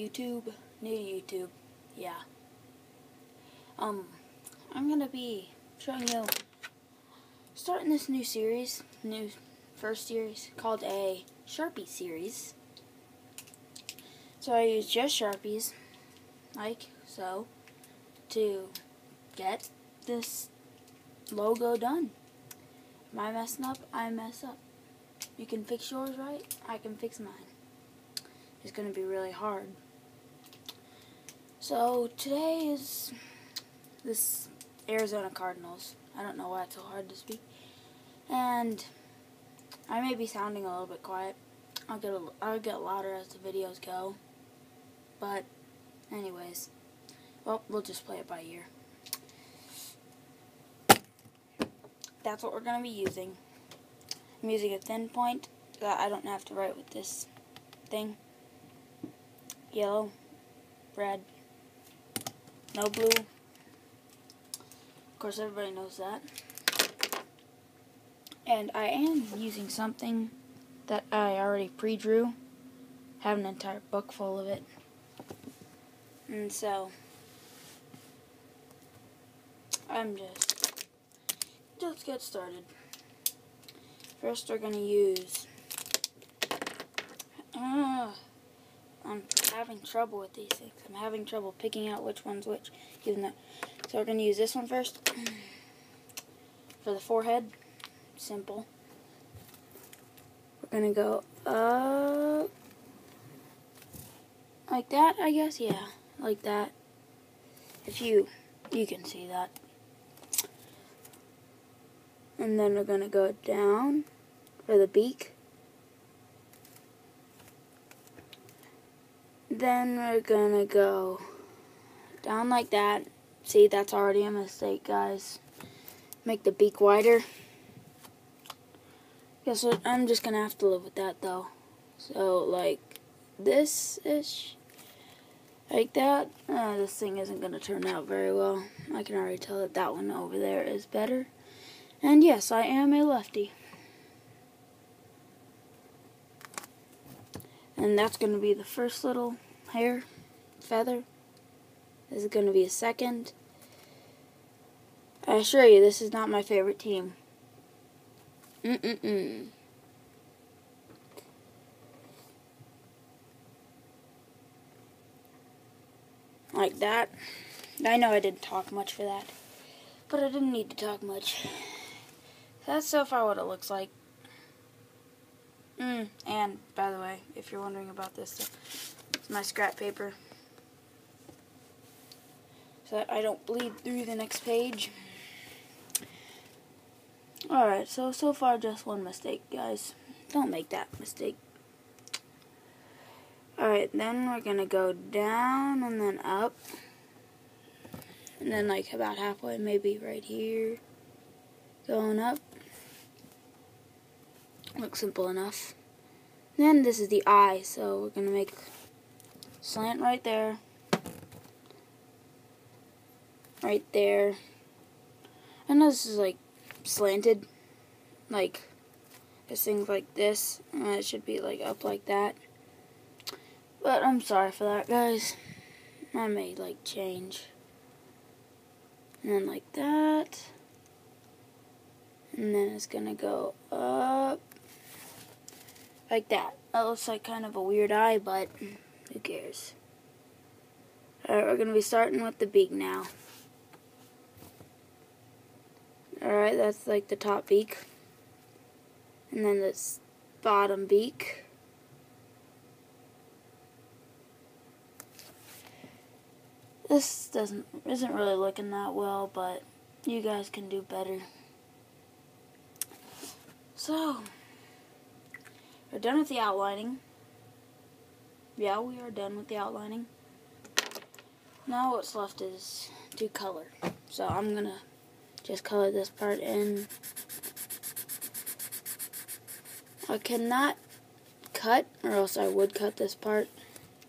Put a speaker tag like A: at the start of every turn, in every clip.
A: YouTube, new YouTube, yeah. Um, I'm gonna be showing you, starting this new series, new first series, called a Sharpie series. So I use just Sharpies, like so, to get this logo done. Am I messing up? I mess up. You can fix yours right, I can fix mine. It's going to be really hard. So today is this Arizona Cardinals. I don't know why it's so hard to speak. And I may be sounding a little bit quiet. I'll get a, I'll get louder as the videos go. But anyways, well, we'll just play it by ear. That's what we're going to be using. I'm using a thin point that I don't have to write with this thing yellow, red, no blue. Of course, everybody knows that. And I am using something that I already pre-drew. Have an entire book full of it. And so, I'm just, let's get started. First, we're going to use, uh, I'm having trouble with these things. I'm having trouble picking out which one's which. Even though, so we're going to use this one first. For the forehead, simple. We're going to go up. Like that, I guess, yeah. Like that. If you, you can see that. And then we're going to go down for the beak. Then we're to go down like that. See, that's already a mistake, guys. Make the beak wider. Guess what? I'm just to have to live with that, though. So, like, this-ish. Like that. Uh, this thing isn't to turn out very well. I can already tell that that one over there is better. And yes, I am a lefty. And that's going to be the first little hair feather. This is going to be a second. I assure you, this is not my favorite team. Mm-mm-mm. Like that. I know I didn't talk much for that. But I didn't need to talk much. That's so far what it looks like. Mm, and, by the way, if you're wondering about this, my scrap paper. So that I don't bleed through the next page. Alright, so, so far just one mistake, guys. Don't make that mistake. Alright, then we're going to go down and then up. And then like about halfway, maybe right here. Going up. Looks simple enough. Then this is the eye, so we're going to make slant right there. Right there. I know this is like slanted. Like, this thing's like this. And it should be like up like that. But I'm sorry for that, guys. I may like change. And then like that. And then it's to go up like that. That looks like kind of a weird eye, but who cares? Alright, we're going to be starting with the beak now. Alright, that's like the top beak. And then this bottom beak. This doesn't isn't really looking that well, but you guys can do better. So, we're done with the outlining. Yeah, we are done with the outlining. Now what's left is to color. So I'm going to just color this part in. I cannot cut, or else I would cut this part,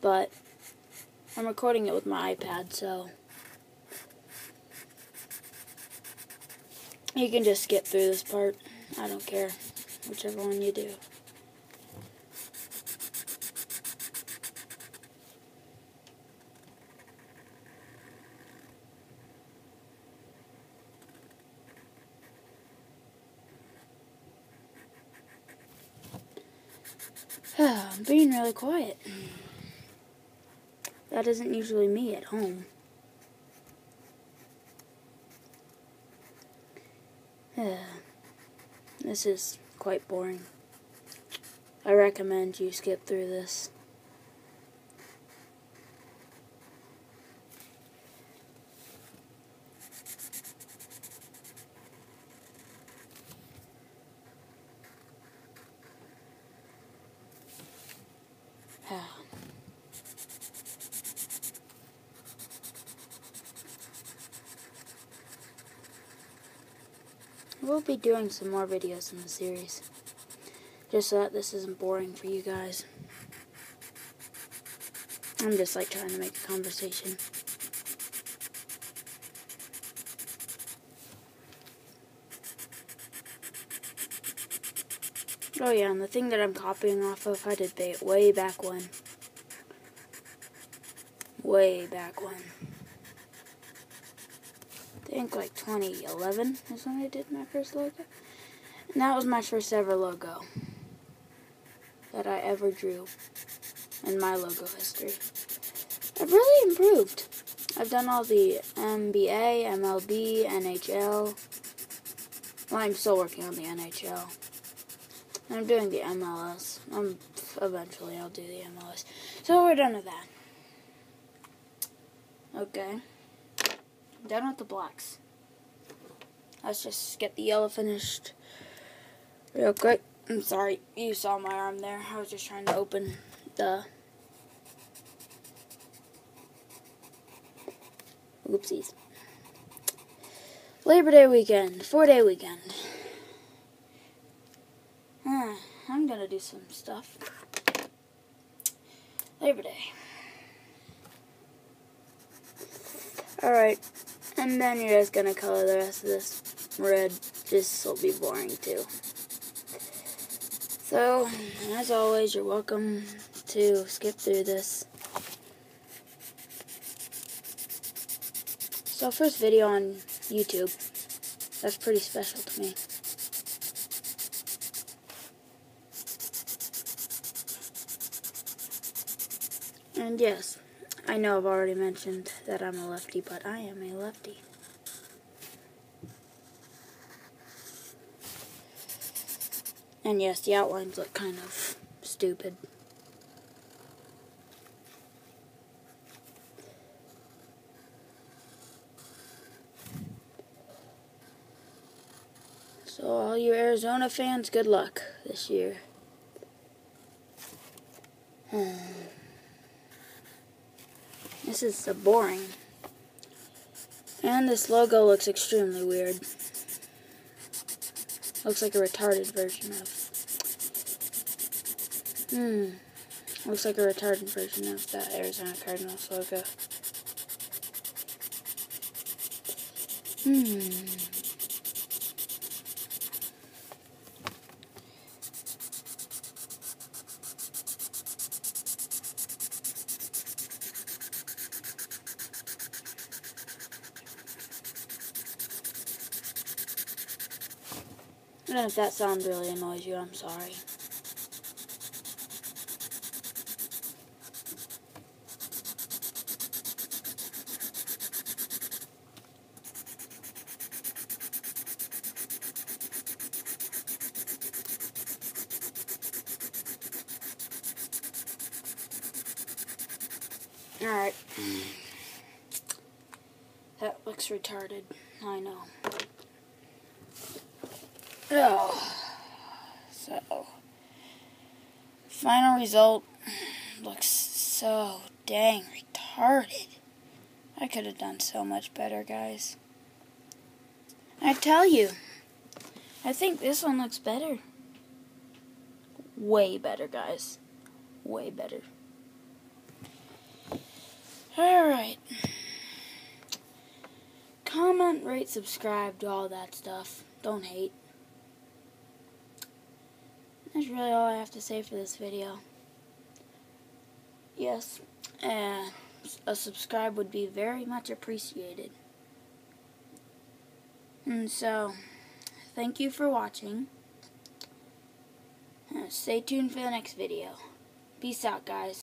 A: but I'm recording it with my iPad, so you can just skip through this part. I don't care, whichever one you do. I'm being really quiet. That isn't usually me at home. this is quite boring. I recommend you skip through this. We'll be doing some more videos in the series. Just so that this isn't boring for you guys. I'm just like trying to make a conversation. Oh yeah, and the thing that I'm copying off of, I did way back when. Way back when. Think like 2011 is when I did my first logo. And that was my first ever logo that I ever drew in my logo history. I've really improved. I've done all the NBA, MLB, NHL. Well, I'm still working on the NHL. I'm doing the MLS. Um, eventually I'll do the MLS. So we're done with that. Okay. Done with the blacks. Let's just get the yellow finished real quick. I'm sorry, you saw my arm there. I was just trying to open the... Oopsies. Labor Day weekend, four-day weekend. Ah, I'm gonna do some stuff. Labor Day. Alright, and then you're just gonna color the rest of this red. This will be boring too. So, as always, you're welcome to skip through this. So, first video on YouTube. That's pretty special to me. And yes, I know I've already mentioned that I'm a lefty, but I am a lefty. And yes, the outlines look kind of stupid. So all you Arizona fans, good luck this year. This is so boring. And this logo looks extremely weird. Looks like a retarded version of... Hmm. Looks like a retarded version of that Arizona Cardinals logo. Hmm. And if that sound really annoys you, I'm sorry. Alright. Mm. That looks retarded. I know. Oh. So, final result looks so dang retarded. I could have done so much better, guys. I tell you, I think this one looks better. Way better, guys. Way better. Alright. Comment, rate, subscribe, do all that stuff. Don't hate. That's really all I have to say for this video. Yes, and a subscribe would be very much appreciated. And so, thank you for watching. Uh, stay tuned for the next video. Peace out, guys.